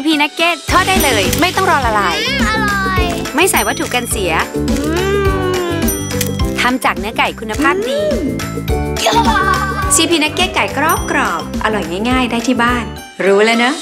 CP นักเก็ตทอดได้เลย ไม่ต้องรอละลาย อร่อย ไม่ใส่วัตถุกันเสียทำจากเนื้อไก่คุณภาพดี CP นักเก็ตไก่กรอบกรอบ อร่อยง่าย ๆ ได้ที่บ้าน รู้แล้วเนอะ